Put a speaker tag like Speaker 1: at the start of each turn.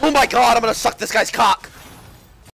Speaker 1: Oh my god, I'm gonna suck this guy's cock!